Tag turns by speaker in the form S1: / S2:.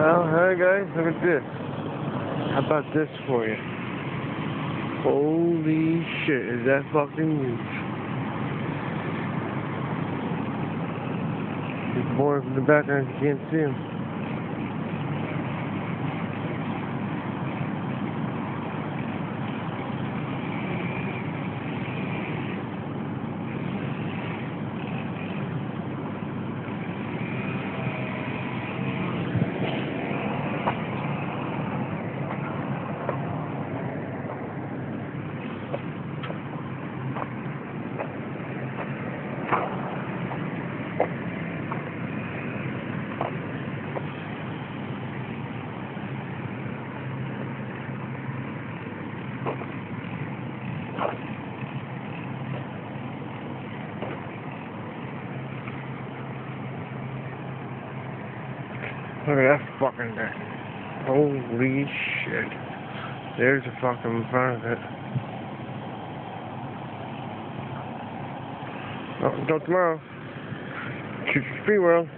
S1: Well, hi guys, look at this. How about this for you? Holy shit, is that fucking huge? There's more from the background, you can't see him. Look at that fucking thing. Holy shit. There's a fucking front of it. Oh, until tomorrow. Shoot your free world.